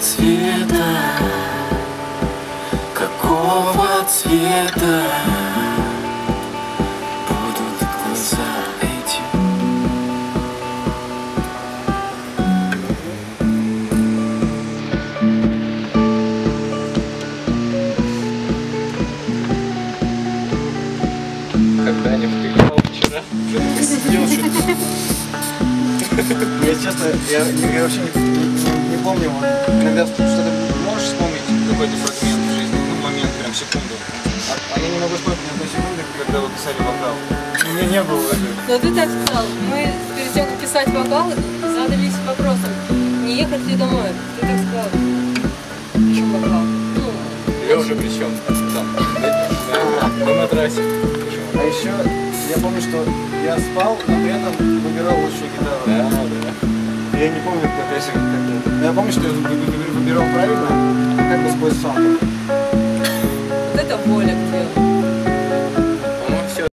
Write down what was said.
цвета? Какого цвета будут глаза эти? Когда не втыкал вчера. Сидел. Я честно, я, я вообще не помню, вот, когда что-то можешь вспомнить? Какой-то фрагмент в жизни, ну момент, прям секунду. А, а я не могу вспомнить ни одной секунды, когда вы писали вокал. У меня не было даже. Но ты так сказал, мы перед тем, как писать вокал, задались вопросом, не ехать ли домой. Ты так сказал. Еще вокал. Ну, Лежа причем. Там, на, на матрасе. А еще я помню, что я спал, но при этом выбирал лучшую гитару. Да. Я не помню, как я, как это. Но я помню, что я вы- вы- выбирал правильно, как бы сквозь сон.